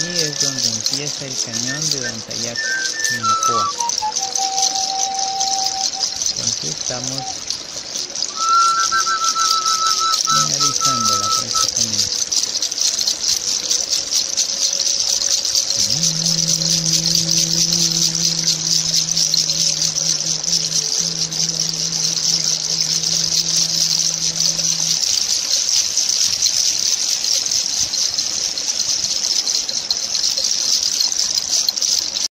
aquí es donde empieza el cañón de Dantayac, en. Entonces estamos